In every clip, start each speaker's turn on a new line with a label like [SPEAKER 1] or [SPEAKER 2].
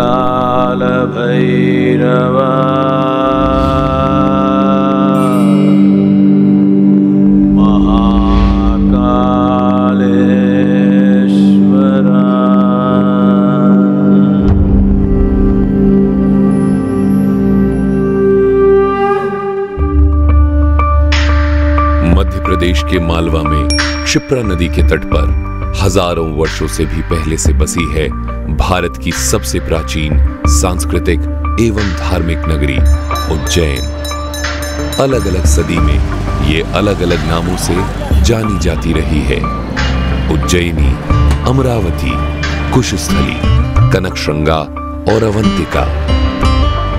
[SPEAKER 1] कालभैरवा। प्रदेश के मालवा में क्षिप्रा नदी के तट पर हज़ारों वर्षों से भी पहले से बसी है भारत की सबसे प्राचीन सांस्कृतिक एवं धार्मिक नगरी उज्जैन। अलग अलग सदी में ये अलग अलग नामों से जानी जाती रही है। उज्जैनी, अमरावती, कुशस्थली कनक कनकश्रृंगा और अवंतिका।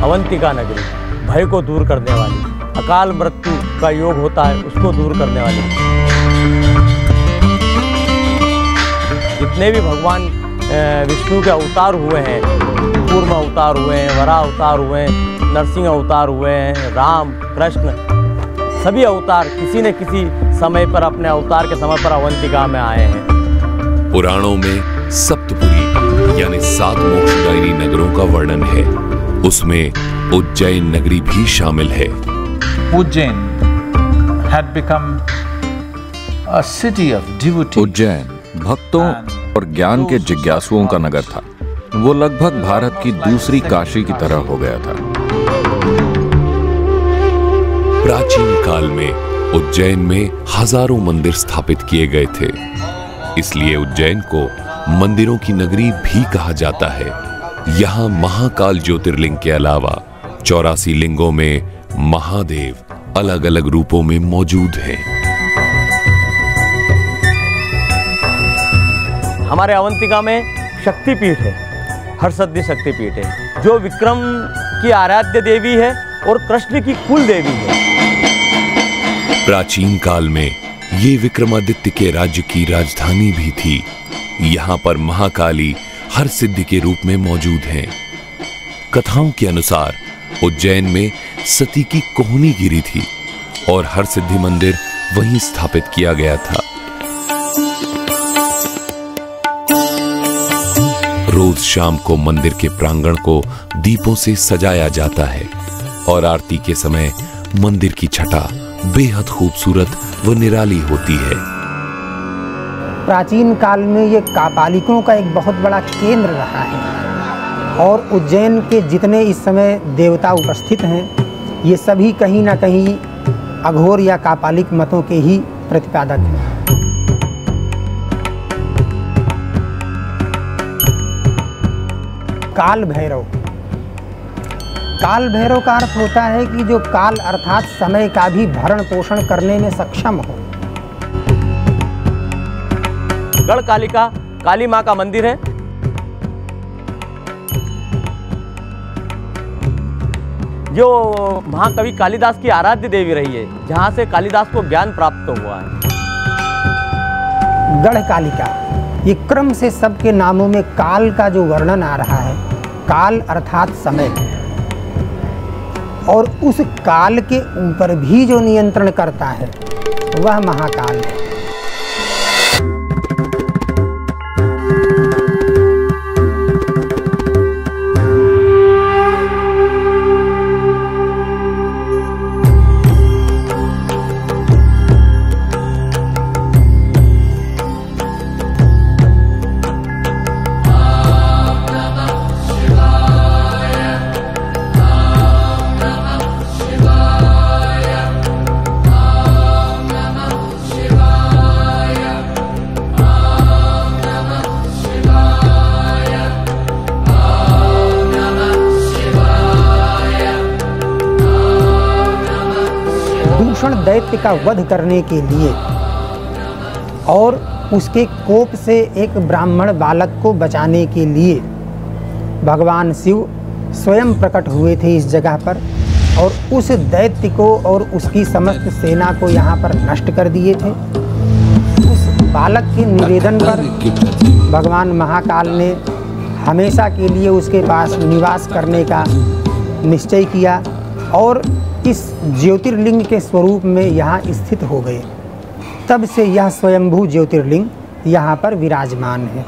[SPEAKER 2] अवंतिका नगरी भय को दूर करने वाली, अकाल मृत्यु का योग होता है, उसको दूर करने वाली। जितने भी भगवान विष्णु के अवतार हुए हैं कूर्म अवतार हुए हैं वरा अवतार हुए हैं नरसिंह अवतार हुए हैं राम कृष्ण सभी अवतार किसी न किसी समय पर अपने अवतार के समय पर अवंतिका में आए हैं।
[SPEAKER 1] पुराणों में सप्तपुरी यानी सात मोक्षदायिनी नगरों का वर्णन है। उसमें उज्जैन नगरी भी शामिल है।
[SPEAKER 3] Ujjain had become a city of devotees.
[SPEAKER 4] Ujjain भक्तों और ज्ञान के जिज्ञासुओं का नगर था। वो लगभग भारत की दूसरी काशी की तरह हो गया था।
[SPEAKER 1] प्राचीन काल में उज्जैन में हज़ारों मंदिर स्थापित किए गए थे। इसलिए उज्जैन को मंदिरों की नगरी भी कहा जाता है। यहाँ महाकाल ज्योतिर्लिंग के अलावा चौरासी लिंगों में महादेव अलग अलग रूपों में मौजूद हैं।
[SPEAKER 2] हमारे अवंतिका में शक्तिपीठ है हर्षद्धि शक्तिपीठ है, जो विक्रम की आराध्य देवी है और कृष्ण की कुल देवी है।
[SPEAKER 1] प्राचीन काल में ये विक्रमादित्य के राज्य की राजधानी भी थी। यहाँ पर महाकाली हर सिद्धि के रूप में मौजूद हैं। कथाओं के अनुसार उज्जैन में सती की कोहनी गिरी थी और हर सिद्धि मंदिर वहीं स्थापित किया गया था। रोज शाम को मंदिर के प्रांगण को दीपों से सजाया जाता है और आरती के समय मंदिर की छटा बेहद खूबसूरत व निराली होती है।
[SPEAKER 5] प्राचीन काल में ये कापालिकों का एक बहुत बड़ा केंद्र रहा है और उज्जैन के जितने इस समय देवता उपस्थित हैं, ये सभी कहीं ना कहीं अघोर या कापालिक मतों के ही प्रतिपादक हैं। काल भैरव काल भैरव का अर्थ होता है कि जो काल अर्थात समय का भी भरण पोषण करने में सक्षम हो।
[SPEAKER 2] गढ़ कालिका काली माँ का मंदिर है। जो महाकवि कालिदास की आराध्य देवी रही है जहाँ से कालिदास को ज्ञान प्राप्त हुआ है।
[SPEAKER 5] गढ़ कालिका ये क्रम से सबके नामों में काल का जो वर्णन आ रहा है, काल अर्थात समय। और उस काल के ऊपर भी जो नियंत्रण करता है, वह महाकाल है। दूषण दैत्य का वध करने के लिए और उसके कोप से एक ब्राह्मण बालक को बचाने के लिए भगवान शिव स्वयं प्रकट हुए थे इस जगह पर और उस दैत्य को और उसकी समस्त सेना को यहाँ पर नष्ट कर दिए थे। उस बालक के निवेदन पर भगवान महाकाल ने हमेशा के लिए उसके पास निवास करने का निश्चय किया। और इस ज्योतिर्लिंग के स्वरूप में यहाँ स्थित हो गए। तब से यह स्वयंभू ज्योतिर्लिंग यहाँ पर विराजमान है।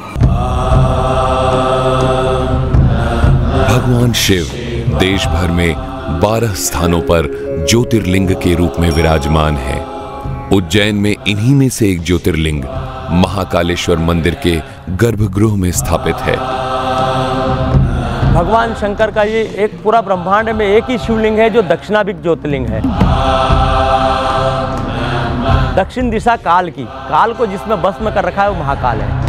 [SPEAKER 1] भगवान शिव देश भर में बारह स्थानों पर ज्योतिर्लिंग के रूप में विराजमान है। उज्जैन में इन्हीं में से एक ज्योतिर्लिंग महाकालेश्वर मंदिर के गर्भगृह में स्थापित है।
[SPEAKER 2] भगवान शंकर का ये एक पूरा ब्रह्मांड में एक ही शिवलिंग है जो दक्षिणाभिक ज्योतिर्लिंग है। दक्षिण दिशा काल की, काल को जिसमें बस में कर रखा है वो महाकाल है।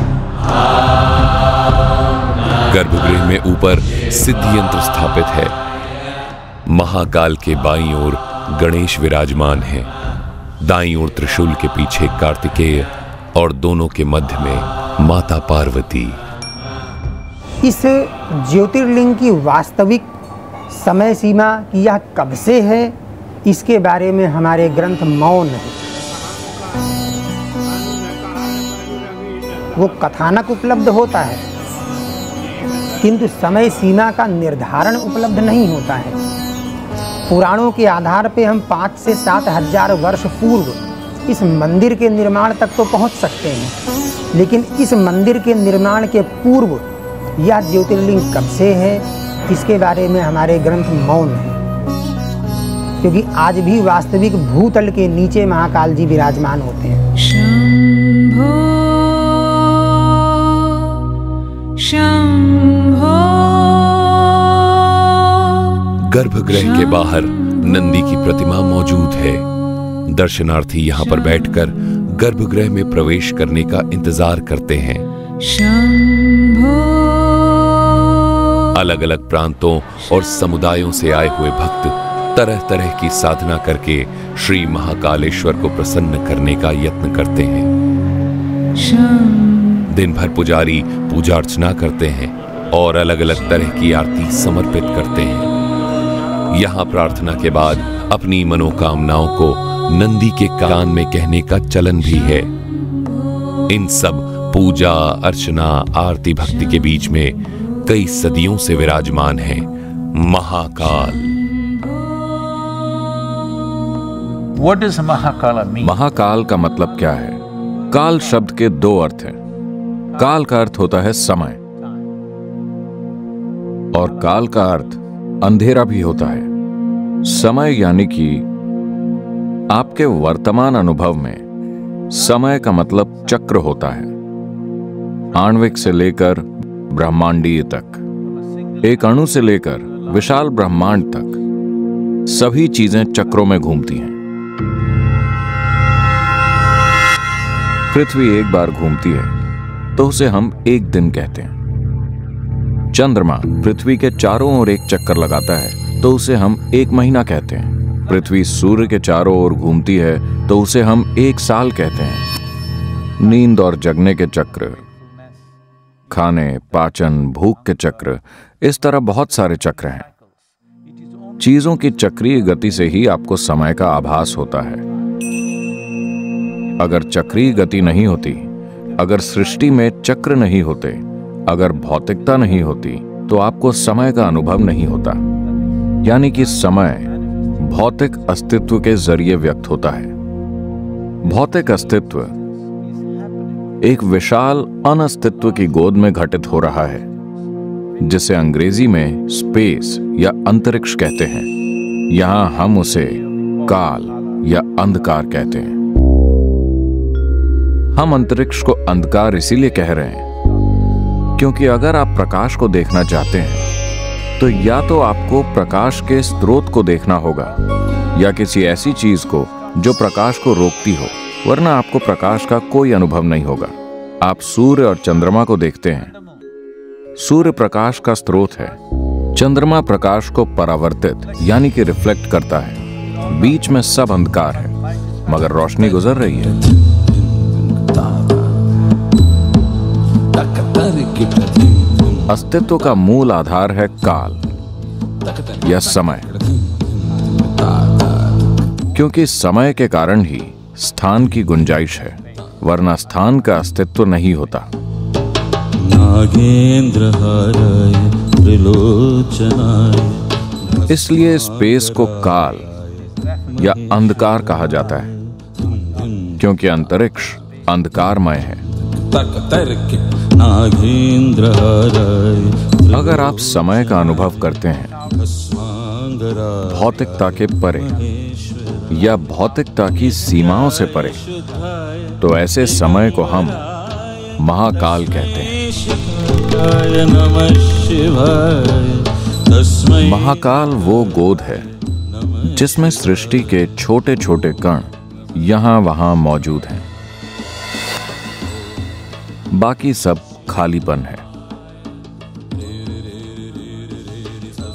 [SPEAKER 1] गर्भगृह में ऊपर सिद्धि यंत्र स्थापित है। महाकाल के बाई ओर गणेश विराजमान है। दाई ओर त्रिशूल के पीछे कार्तिकेय और दोनों के मध्य में माता पार्वती।
[SPEAKER 5] इस ज्योतिर्लिंग की वास्तविक समय सीमा की यह कब से है, इसके बारे में हमारे ग्रंथ मौन है। वो कथानक उपलब्ध होता है, किंतु समय सीमा का निर्धारण उपलब्ध नहीं होता है। पुराणों के आधार पे हम पाँच से सात हज़ार वर्ष पूर्व इस मंदिर के निर्माण तक तो पहुँच सकते हैं, लेकिन इस मंदिर के निर्माण के पूर्व यह ज्योतिर्लिंग कब से है इसके बारे में हमारे ग्रंथ मौन है। क्योंकि आज भी वास्तविक भूतल के नीचे महाकाल जी विराजमान होते हैं।
[SPEAKER 6] शम्भो शम्भो
[SPEAKER 1] गर्भगृह के बाहर नंदी की प्रतिमा मौजूद है। दर्शनार्थी यहाँ पर बैठकर गर्भगृह में प्रवेश करने का इंतज़ार करते हैं।
[SPEAKER 6] शम्भो
[SPEAKER 1] अलग अलग प्रांतों और समुदायों से आए हुए भक्त तरह तरह की साधना करके श्री महाकालेश्वर को प्रसन्न करने का यत्न करते हैं। दिन भर पुजारी पूजा अर्चना करते हैं और अलग अलग तरह की आरती समर्पित करते हैं। यहाँ प्रार्थना के बाद अपनी मनोकामनाओं को नंदी के कान में कहने का चलन भी है। इन सब पूजा, अर्चना, आरती, भक्ति के बीच में कई सदियों से विराजमान है। Mahakal.
[SPEAKER 3] What does Mahakal mean?
[SPEAKER 4] Mahakal का मतलब क्या है? काल शब्द के दो अर्थ हैं। काल का अर्थ होता है समय। और काल का अर्थ अंधेरा भी होता है। समय यानी कि आपके वर्तमान अनुभव में समय का मतलब चक्र होता है। आणविक से लेकर ब्रह्मांडीय तक। एक अणु से लेकर विशाल ब्रह्मांड तक, सभी चीज़ें चक्रों में घूमती हैं। पृथ्वी एक बार घूमती है तो उसे हम एक दिन कहते हैं। चंद्रमा पृथ्वी के चारों ओर एक चक्कर लगाता है तो उसे हम एक महीना कहते हैं। पृथ्वी सूर्य के चारों ओर घूमती है तो उसे हम एक साल कहते हैं। नींद और जगने के चक्र। खाने, पाचन, भूख के चक्र, इस तरह बहुत सारे चक्र हैं। चीज़ों की चक्रीय गति से ही आपको समय का आभास होता है। अगर चक्रीय गति नहीं होती, अगर सृष्टि में चक्र नहीं होते, अगर भौतिकता नहीं होती तो आपको समय का अनुभव नहीं होता। यानी कि समय भौतिक अस्तित्व के ज़रिए व्यक्त होता है। भौतिक अस्तित्व एक विशाल अनस्तित्व की गोद में घटित हो रहा है, जिसे अंग्रेज़ी में स्पेस या अंतरिक्ष कहते हैं। यहाँ हम उसे काल या अंधकार कहते हैं। हम अंतरिक्ष को अंधकार इसीलिए कह रहे हैं, क्योंकि अगर आप प्रकाश को देखना चाहते हैं तो या तो आपको प्रकाश के स्रोत को देखना होगा, या किसी ऐसी चीज़ को जो प्रकाश को रोकती हो। वरना आपको प्रकाश का कोई अनुभव नहीं होगा। आप सूर्य और चंद्रमा को देखते हैं। सूर्य प्रकाश का स्रोत है। चंद्रमा प्रकाश को परावर्तित, यानी कि रिफ्लेक्ट करता है। बीच में सब अंधकार है, मगर रोशनी गुजर रही है। अस्तित्व का मूल आधार है काल, या समय। क्योंकि समय के कारण ही स्थान की गुंजाइश है वरना स्थान का अस्तित्व नहीं होता।
[SPEAKER 7] त्रिलोचनाय।
[SPEAKER 4] इसलिए स्पेस को काल या अंधकार कहा जाता है क्योंकि अंतरिक्ष अंधकारमय है।
[SPEAKER 7] तर्क
[SPEAKER 4] अगर आप समय का अनुभव करते हैं भौतिकता के परे या भौतिकता की सीमाओं से परे। तो ऐसे समय को हम महाकाल कहते हैं। महाकाल वो गोद है, जिसमें सृष्टि के छोटे छोटे कण यहाँ वहाँ मौजूद हैं। बाकी सब खालीपन है।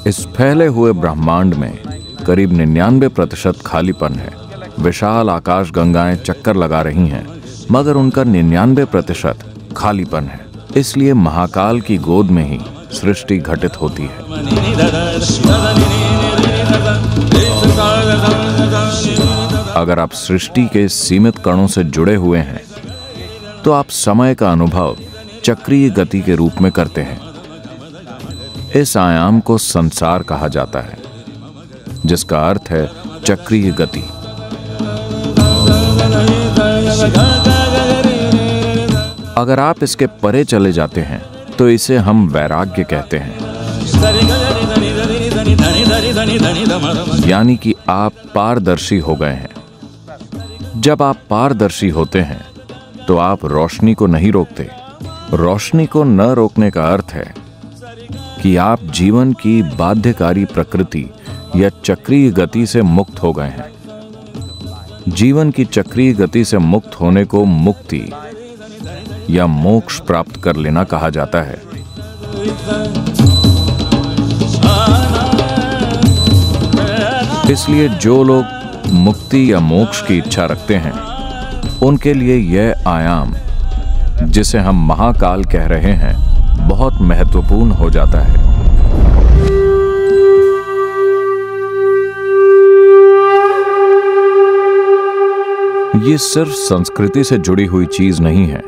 [SPEAKER 4] इस फैले हुए ब्रह्मांड में करीब निन्यानवे प्रतिशत खालीपन है। विशाल आकाश गंगाएँ चक्कर लगा रही हैं, मगर उनका निन्यानवे प्रतिशत खालीपन है। इसलिए महाकाल की गोद में ही सृष्टि घटित होती है। अगर आप सृष्टि के सीमित कणों से जुड़े हुए हैं तो आप समय का अनुभव चक्रीय गति के रूप में करते हैं। इस आयाम को संसार कहा जाता है। जिसका अर्थ है चक्रीय गति। अगर आप इसके परे चले जाते हैं तो इसे हम वैराग्य कहते हैं। यानी कि आप पारदर्शी हो गए हैं। जब आप पारदर्शी होते हैं तो आप रोशनी को नहीं रोकते। रोशनी को न रोकने का अर्थ है कि आप जीवन की बाध्यकारी प्रकृति या चक्रीय गति से मुक्त हो गए हैं। जीवन की चक्रीय गति से मुक्त होने को मुक्ति या मोक्ष प्राप्त कर लेना कहा जाता है। इसलिए जो लोग मुक्ति या मोक्ष की इच्छा रखते हैं, उनके लिए यह आयाम, जिसे हम महाकाल कह रहे हैं, बहुत महत्वपूर्ण हो जाता है। ये सिर्फ़ संस्कृति से जुड़ी हुई चीज़ नहीं है।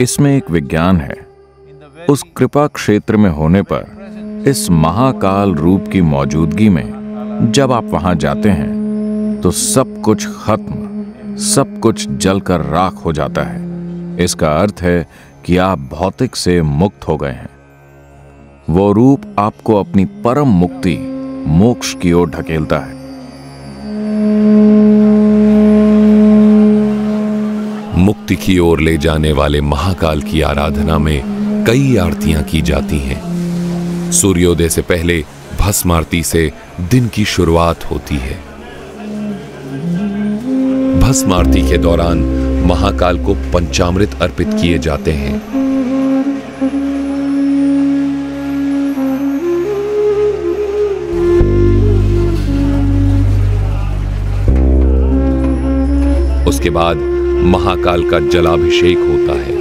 [SPEAKER 4] इसमें एक विज्ञान है। उस कृपा क्षेत्र में होने पर, इस महाकाल रूप की मौजूदगी में, जब आप वहाँ जाते हैं तो सब कुछ खत्म, सब कुछ जलकर राख हो जाता है। इसका अर्थ है कि आप भौतिक से मुक्त हो गए हैं। वो रूप आपको अपनी परम मुक्ति, मोक्ष की ओर ढकेलता है।
[SPEAKER 1] मुक्ति की ओर ले जाने वाले महाकाल की आराधना में कई आरतियाँ की जाती हैं। सूर्योदय से पहले भस्म आरती से दिन की शुरुआत होती है। भस्म आरती के दौरान महाकाल को पंचामृत अर्पित किए जाते हैं। उसके बाद महाकाल का जलाभिषेक होता है।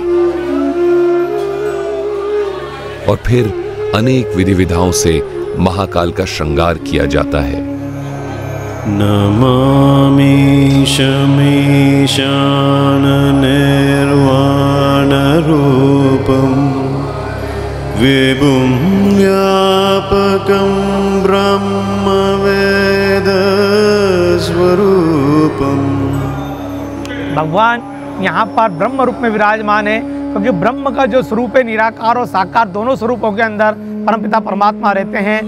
[SPEAKER 1] और फिर अनेक विधि विधाओं से महाकाल का श्रृंगार किया जाता है।
[SPEAKER 7] नमामि शमीशाननिर्वाणरूपं विभुं व्यापकं ब्रह्मवेदस्वरूपम्
[SPEAKER 8] भगवान यहाँ पर ब्रह्म रूप में विराजमान है, क्योंकि तो ब्रह्म का जो स्वरूप है, निराकार और साकार दोनों स्वरूपों के अंदर परमपिता परमात्मा रहते हैं।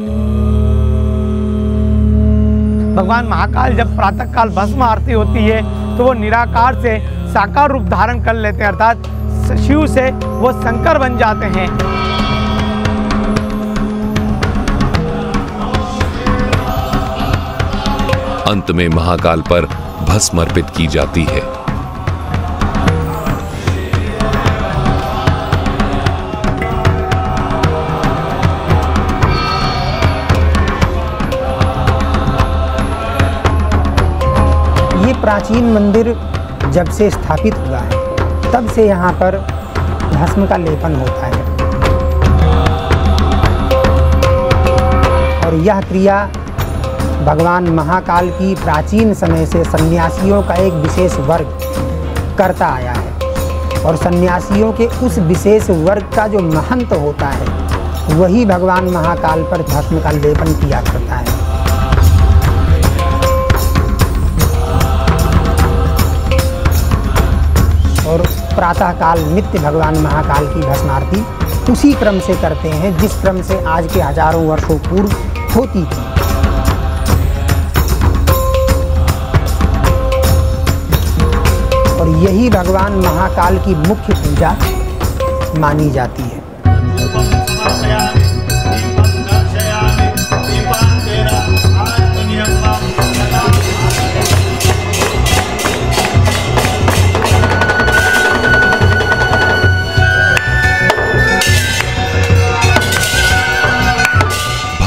[SPEAKER 8] भगवान महाकाल जब प्रातः काल भस्म आरती होती है तो वो निराकार से साकार रूप धारण कर लेते हैं, अर्थात शिव से वो शंकर बन जाते हैं।
[SPEAKER 1] अंत में महाकाल पर भस्म अर्पित की जाती है।
[SPEAKER 5] प्राचीन मंदिर जब से स्थापित हुआ है, तब से यहाँ पर भस्म का लेपन होता है। और यह क्रिया भगवान महाकाल की प्राचीन समय से सन्यासियों का एक विशेष वर्ग करता आया है। और सन्यासियों के उस विशेष वर्ग का जो महंत होता है, वही भगवान महाकाल पर भस्म का लेपन किया करता है। प्रातःकाल नित्य भगवान महाकाल की भस्मारती उसी क्रम से करते हैं, जिस क्रम से आज के हज़ारों वर्षों पूर्व होती थी। और यही भगवान महाकाल की मुख्य पूजा मानी जाती है।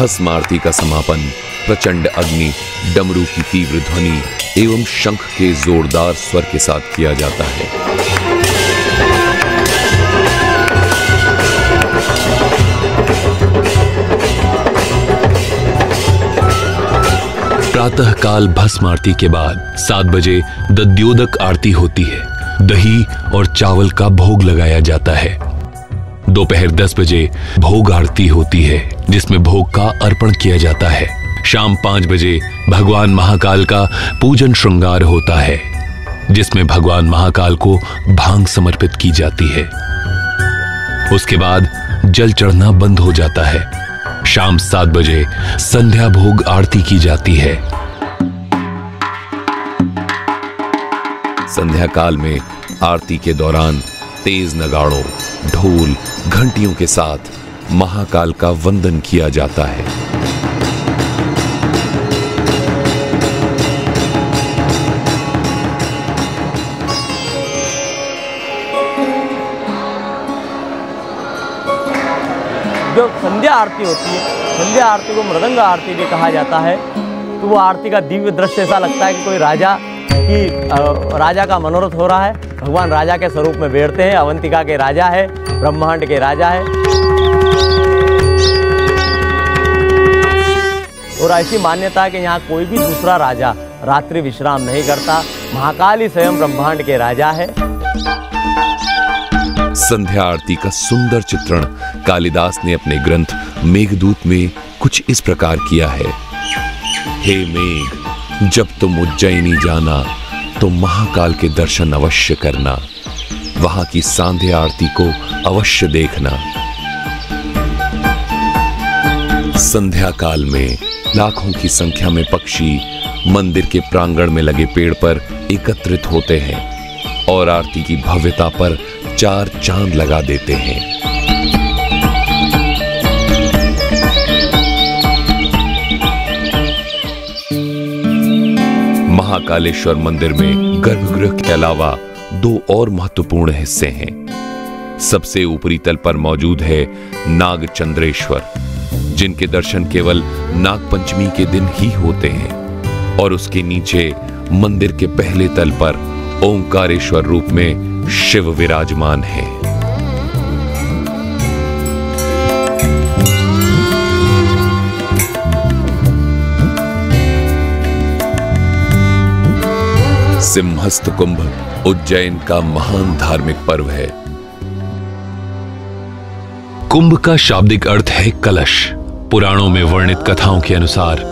[SPEAKER 1] भस्म आरती का समापन, प्रचंड अग्नि, डमरू की तीव्र ध्वनि एवं शंख के जोरदार स्वर के साथ किया जाता है।
[SPEAKER 9] प्रातः काल भस्म आरती के बाद सात बजे दद्योदक आरती होती है। दही और चावल का भोग लगाया जाता है। दोपहर दस बजे भोग आरती होती है, जिसमें भोग का अर्पण किया जाता है। शाम पाँच बजे भगवान महाकाल का पूजन श्रृंगार होता है, जिसमें भगवान महाकाल को भाँग समर्पित की जाती है। उसके बाद जल चढ़ना बंद हो जाता है। शाम सात बजे संध्या भोग आरती की जाती है।
[SPEAKER 1] संध्या काल में आरती के दौरान तेज नगाड़ों, ढोल, घंटियों के साथ महाकाल का वंदन किया जाता है।
[SPEAKER 2] जो संध्या आरती होती है, संध्या आरती को मृदंग आरती भी कहा जाता है तो वो आरती का दिव्य दृश्य ऐसा लगता है कि कोई राजा, की राजा का मनोरथ हो रहा है भगवान राजा के स्वरूप में बैठते हैं, अवंतिका के राजा है, ब्रह्मांड के राजा है। और ऐसी मान्यता है कि यहाँ कोई भी दूसरा राजा रात्रि विश्राम नहीं करता, महाकाल स्वयं ब्रह्मांड के राजा है।
[SPEAKER 1] संध्या आरती का सुंदर चित्रण कालिदास ने अपने ग्रंथ मेघदूत में कुछ इस प्रकार किया है। हे मेघ, जब तुम उज्जैनी जाना तो महाकाल के दर्शन अवश्य करना, वहाँ की सांध्या आरती को अवश्य देखना। संध्या काल में लाखों की संख्या में पक्षी मंदिर के प्रांगण में लगे पेड़ पर एकत्रित होते हैं और आरती की भव्यता पर चार चाँद लगा देते हैं। महाकालेश्वर मंदिर में गर्भगृह के अलावा दो और महत्वपूर्ण हिस्से हैं। सबसे ऊपरी तल पर मौजूद है नाग चंद्रेश्वर जिनके दर्शन केवल नाग पंचमी के दिन ही होते हैं, और उसके नीचे मंदिर के पहले तल पर ओंकारेश्वर रूप में शिव विराजमान है। सिंहस्थ कुंभ उज्जैन का महान धार्मिक पर्व है।
[SPEAKER 9] कुंभ का शाब्दिक अर्थ है कलश। पुराणों में वर्णित कथाओं के अनुसार,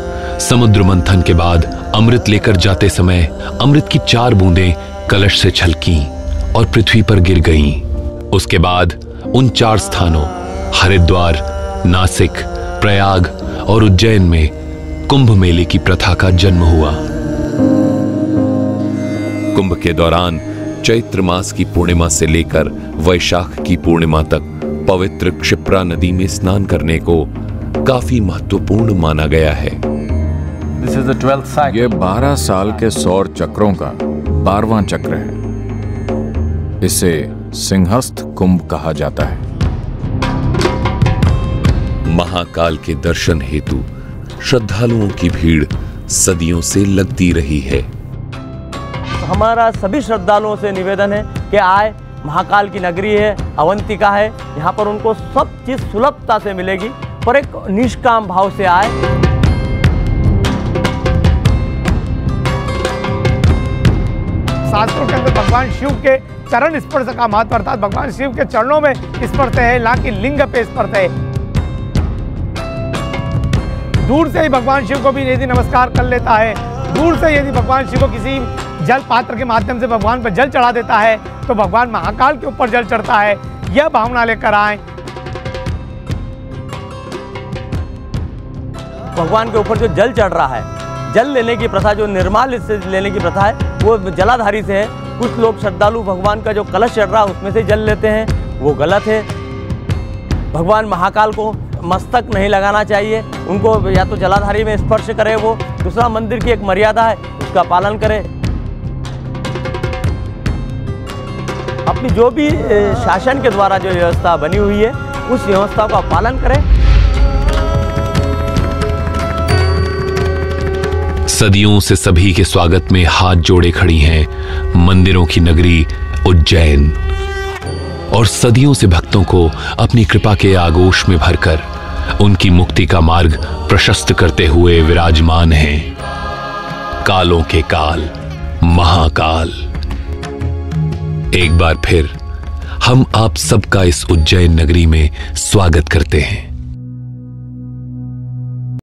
[SPEAKER 9] समुद्र मंथन के बाद अमृत लेकर जाते समय अमृत की चार बूंदें कलश से छलकी और पृथ्वी पर गिर गईं। उसके बाद उन चार स्थानों, हरिद्वार, नासिक, प्रयाग और उज्जैन में कुंभ मेले की प्रथा का जन्म हुआ।
[SPEAKER 1] कुंभ के दौरान चैत्र मास की पूर्णिमा से लेकर वैशाख की पूर्णिमा तक पवित्र क्षिप्रा नदी में स्नान करने को काफ़ी महत्वपूर्ण माना गया है।
[SPEAKER 3] This is the 12th cycle.
[SPEAKER 4] ये 12 साल के सौर चक्रों का बारवां चक्र है। इसे सिंहस्थ कुंभ कहा जाता है।
[SPEAKER 1] महाकाल के दर्शन हेतु श्रद्धालुओं की भीड़ सदियों से लगती रही है।
[SPEAKER 2] हमारा सभी श्रद्धालुओं से निवेदन है कि आए, महाकाल की नगरी है, अवंतिका है, यहाँ पर उनको सब चीज़ सुलभता से मिलेगी पर एक निष्काम भाव से आए।
[SPEAKER 8] शास्त्रों के अंदर भगवान शिव के चरण स्पर्श का महत्व अर्थात भगवान शिव के चरणों में स्पर्श है, ना कि लिंग पे स्पर्श है। दूर से ही भगवान शिव को भी यदि नमस्कार कर लेता है दूर से यदि भगवान शिव को किसी जल पात्र के माध्यम से भगवान पर जल चढ़ा देता है तो भगवान महाकाल के ऊपर जल चढ़ता है। यह भावना लेकर आए।
[SPEAKER 2] भगवान के ऊपर जो जल चढ़ रहा है, जल लेने की प्रथा, जो निर्माल से लेने की प्रथा है, वो जलाधारी से है। कुछ लोग श्रद्धालु भगवान का जो कलश चढ़ रहा है, उसमें से जल लेते हैं। वो गलत है। भगवान महाकाल को मस्तक नहीं लगाना चाहिए। उनको या तो जलाधारी में स्पर्श करे वो। दूसरा मंदिर की एक मर्यादा है, उसका पालन करें। अपनी जो भी शासन के द्वारा जो व्यवस्था बनी हुई है, उस व्यवस्था का पालन करें।
[SPEAKER 1] सदियों से सभी के स्वागत में हाथ जोड़े खड़ी हैं मंदिरों की नगरी उज्जैन। और सदियों से भक्तों को अपनी कृपा के आगोश में भरकर उनकी मुक्ति का मार्ग प्रशस्त करते हुए विराजमान हैं। कालों के काल, महाकाल। एक बार फिर हम आप सबका इस उज्जैन नगरी में स्वागत करते हैं।